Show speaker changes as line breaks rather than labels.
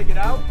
to get out?